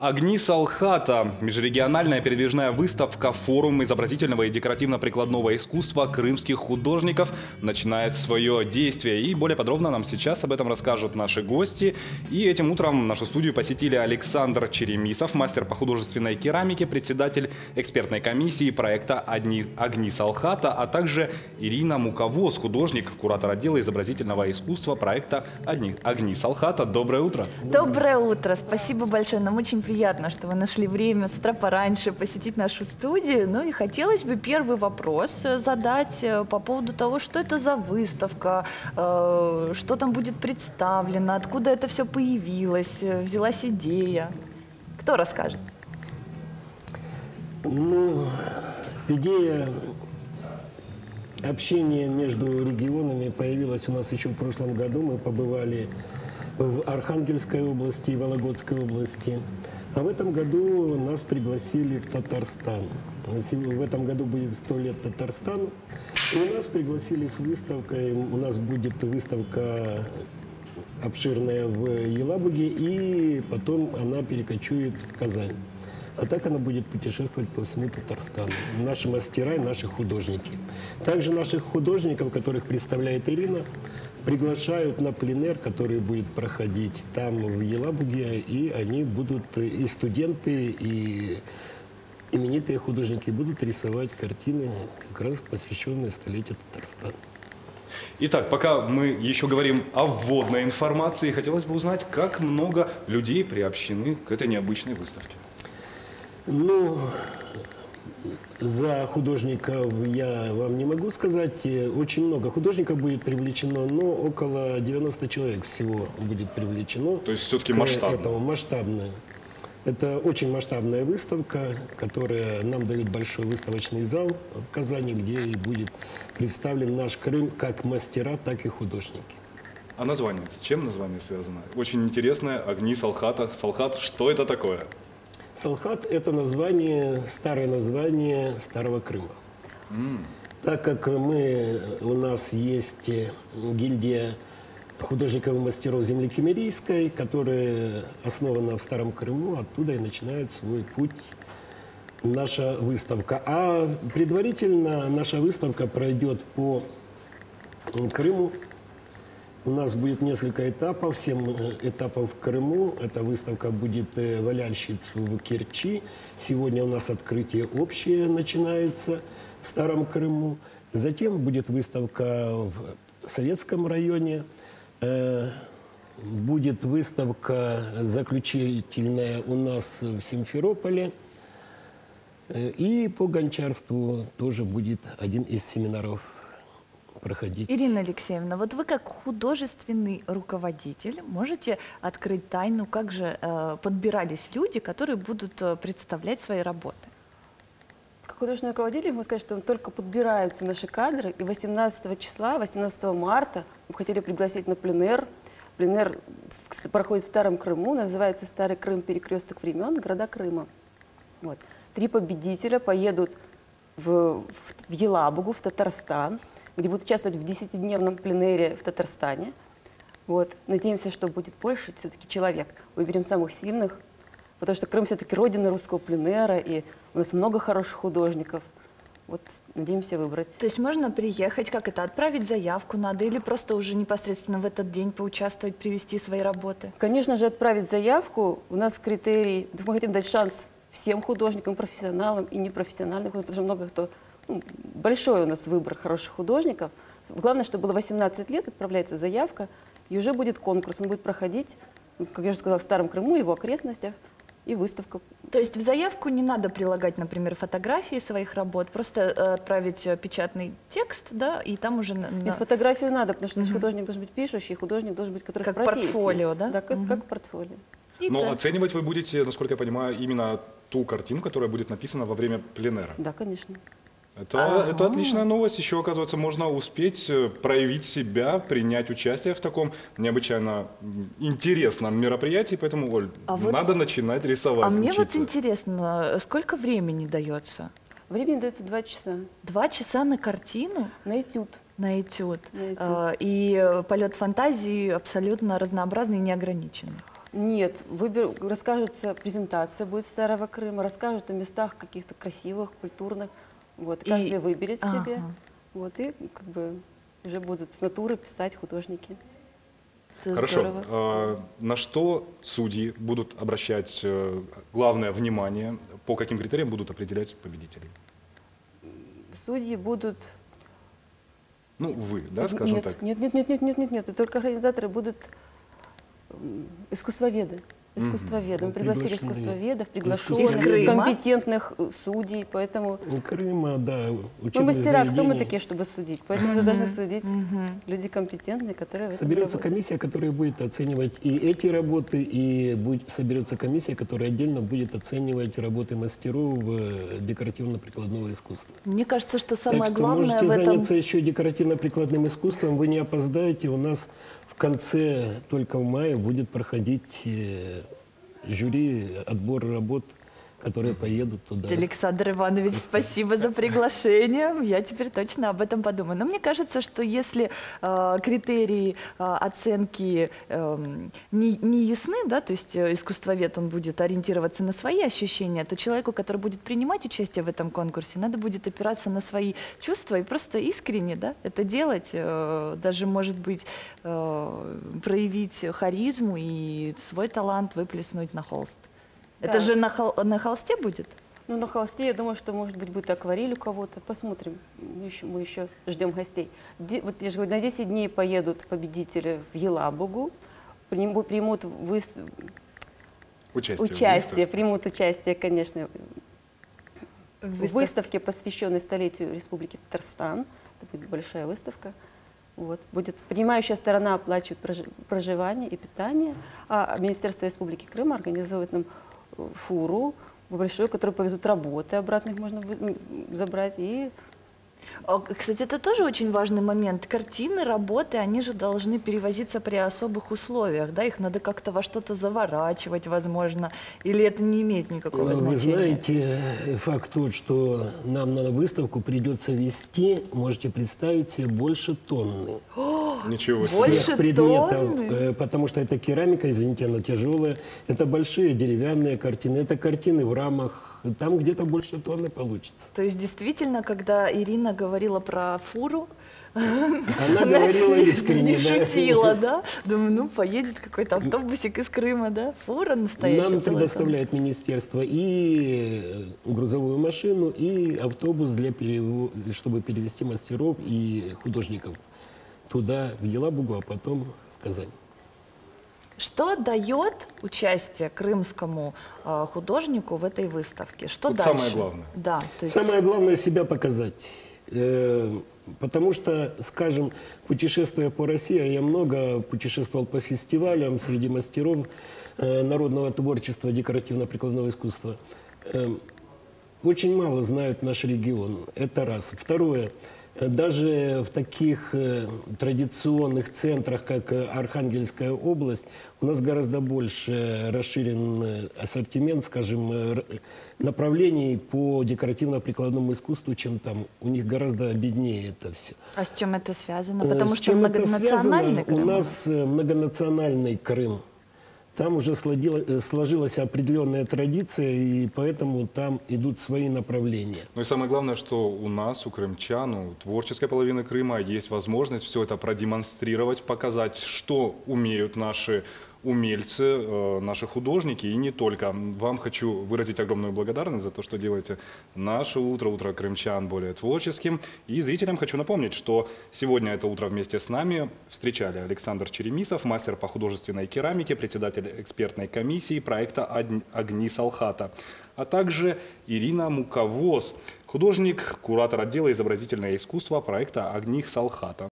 Огни Салхата – межрегиональная передвижная выставка, форум изобразительного и декоративно-прикладного искусства крымских художников начинает свое действие. И более подробно нам сейчас об этом расскажут наши гости. И этим утром нашу студию посетили Александр Черемисов, мастер по художественной керамике, председатель экспертной комиссии проекта «Огни, Салхата», а также Ирина Муковоз, художник, куратор отдела изобразительного искусства проекта «Огни, Огни Салхата». Доброе утро! Доброе утро! Спасибо большое. Нам очень приятно, что вы нашли время с утра пораньше посетить нашу студию. Ну и хотелось бы первый вопрос э, задать э, по поводу того, что это за выставка, э, что там будет представлено, откуда это все появилось, взялась идея. Кто расскажет? Ну, идея общения между регионами появилась у нас еще в прошлом году. Мы побывали в Архангельской области и Вологодской области. А в этом году нас пригласили в Татарстан. В этом году будет сто лет Татарстану. И нас пригласили с выставкой. У нас будет выставка обширная в Елабуге, и потом она перекочует в Казань. А так она будет путешествовать по всему Татарстану. Наши мастера и наши художники. Также наших художников, которых представляет Ирина, приглашают на пленер, который будет проходить там, в Елабуге, и они будут, и студенты, и именитые художники будут рисовать картины, как раз посвященные столетию Татарстана. Итак, пока мы еще говорим о вводной информации, хотелось бы узнать, как много людей приобщены к этой необычной выставке. Ну, за художников я вам не могу сказать. Очень много художников будет привлечено, но около 90 человек всего будет привлечено. То есть все-таки масштабно? Этому масштабная. Это очень масштабная выставка, которая нам дает большой выставочный зал в Казани, где и будет представлен наш Крым как мастера, так и художники. А название? С чем название связано? Очень интересное. Огни Салхата. Салхат, что это такое? Салхат – это название, старое название Старого Крыма. Mm. Так как мы, у нас есть гильдия художников и мастеров земли Кемерийской, которая основана в Старом Крыму, оттуда и начинает свой путь наша выставка. А предварительно наша выставка пройдет по Крыму, у нас будет несколько этапов, семь э, этапов в Крыму. Эта выставка будет э, валяльщиц в Керчи. Сегодня у нас открытие общее начинается в Старом Крыму. Затем будет выставка в Советском районе. Э, будет выставка заключительная у нас в Симферополе. И по гончарству тоже будет один из семинаров проходить. Ирина Алексеевна, вот вы как художественный руководитель можете открыть тайну, как же э, подбирались люди, которые будут э, представлять свои работы? Как художественный руководитель могу сказать, что только подбираются наши кадры, и 18 числа, 18 марта мы хотели пригласить на пленер. Пленер проходит в Старом Крыму, называется «Старый Крым. Перекресток времен. Города Крыма». Вот. Три победителя поедут в, в, в Елабугу, в Татарстан где будут участвовать в 10-дневном пленере в Татарстане. Вот. Надеемся, что будет больше все-таки человек. Выберем самых сильных, потому что Крым все-таки родина русского пленера, и у нас много хороших художников. Вот надеемся выбрать. То есть можно приехать, как это, отправить заявку надо или просто уже непосредственно в этот день поучаствовать, привести свои работы? Конечно же, отправить заявку. У нас критерий, мы хотим дать шанс всем художникам, профессионалам и непрофессиональным, потому что много кто большой у нас выбор хороших художников. Главное, чтобы было 18 лет, отправляется заявка, и уже будет конкурс. Он будет проходить, ну, как я уже сказала, в Старом Крыму, его окрестностях, и выставка. То есть в заявку не надо прилагать, например, фотографии своих работ, просто э, отправить печатный текст, да, и там уже... На... Нет, фотографию надо, потому что угу. художник должен быть пишущий, художник должен быть, который как в профессии. портфолио, да? Да, как, угу. как портфолио. И Но так. оценивать вы будете, насколько я понимаю, именно ту картину, которая будет написана во время пленера. Да, конечно. Это, ага. это отличная новость. Еще, оказывается, можно успеть э, проявить себя, принять участие в таком необычайно интересном мероприятии. Поэтому, Оль, а надо вот, начинать рисовать. А мне вот интересно, сколько времени дается? Времени дается два часа. Два часа на картину? На этюд. На этюд. На этюд. А, и полет фантазии абсолютно разнообразный и неограниченный. Нет, выбер... расскажется презентация будет Старого Крыма, расскажут о местах каких-то красивых, культурных. Вот, И- каждый выберет Ага. себе. Вот, и как бы уже будут с натуры писать художники. Это Хорошо. здорово. А, На что судьи будут обращать э, главное внимание? По каким критериям будут определять победителей? Судьи будут... Ну, вы, да, из- скажем нет, так. Нет, нет, нет, нет, нет, нет, нет. Только организаторы будут искусствоведы. Искусствоведы. Мы пригласили искусствоведов, приглашенных, компетентных э, судей, поэтому Крыма, да, мы учебные мастера, кто мы такие, чтобы судить? Поэтому это должны судить люди компетентные, которые Соберется комиссия, которая будет оценивать и эти работы, и будет, соберется комиссия, которая отдельно будет оценивать работы мастеров э, декоративно-прикладного искусства. Мне кажется, что самое так что главное можете в этом... заняться еще декоративно-прикладным искусством, вы не опоздаете. У нас в конце, только в мае, будет проходить э, жюри, отбор работ, которые поедут туда. Александр Иванович, спасибо за приглашение. Я теперь точно об этом подумаю. Но мне кажется, что если э, критерии э, оценки эм, не, не ясны, да, то есть э, искусствовед он будет ориентироваться на свои ощущения, то человеку, который будет принимать участие в этом конкурсе, надо будет опираться на свои чувства и просто искренне да, это делать, э, даже, может быть, э, проявить харизму и свой талант выплеснуть на холст. Это же на, хол- на холсте будет? Ну, на холсте, я думаю, что, может быть, будет акварель у кого-то. Посмотрим. Мы еще, мы еще ждем гостей. Де- вот я же говорю, на 10 дней поедут победители в Елабугу, приму- примут выс- Участие. участие, выставке. примут участие, конечно, в выставке, посвященной столетию Республики Татарстан. Это будет большая выставка. Вот. Будет принимающая сторона оплачивает прожи- проживание и питание, а Министерство Республики Крым организует нам фуру большую, которую повезут работы, обратно их можно забрать. И А, Кстати, это тоже очень важный момент. Картины, работы, они же должны перевозиться при особых условиях, да? Их надо как-то во что-то заворачивать, возможно, или это не имеет никакого Ну, Вы значения? знаете, э, факт тот, что нам на выставку придется вести, можете представить себе, больше тонны. Ничего себе. Больше всех предметов, тонны? э, потому что это керамика, извините, она тяжелая. Это большие деревянные картины, это картины в рамах. Там где-то больше тонны получится. То есть действительно, когда Ирина говорила про фуру, Она говорила искренне. не да. шутила, да? Думаю, ну поедет какой-то автобусик из Крыма, да? Фура настоящая. Нам предоставляет министерство и э, грузовую машину, и автобус, для перево- чтобы перевести мастеров и художников туда, в Елабугу, а потом в Казань. Что дает участие крымскому э, художнику в этой выставке? Что Вот дальше? самое главное. Да, то есть Самое главное себя показать. Э, Потому что, скажем, путешествуя по России, а я много путешествовал по фестивалям среди мастеров э, народного творчества, декоративно-прикладного искусства. Э, Очень мало знают наш регион. Это раз. Второе. Даже в таких э, традиционных центрах, как э, Архангельская область, у нас гораздо больше расширен э, ассортимент, скажем, направлений по декоративно-прикладному искусству, чем там. У них гораздо беднее это все. А с чем это связано? Потому с что чем это связано? Крым У нас многонациональный Крым. Там уже э, сложилась определенная традиция, и поэтому там идут свои направления. Ну и самое главное, что у нас, у крымчан, у творческой половины Крыма есть возможность все это продемонстрировать, показать, что умеют наши умельцы, э, наши художники и не только. Вам хочу выразить огромную благодарность за то, что делаете наше утро, утро крымчан более творческим. И зрителям хочу напомнить, что сегодня это утро вместе с нами встречали Александр Черемисов, мастер по художественной керамике, председатель экспертной комиссии проекта «Огн- «Огни Салхата», а также Ирина Муковоз, художник, куратор отдела изобразительное искусство проекта «Огни Салхата».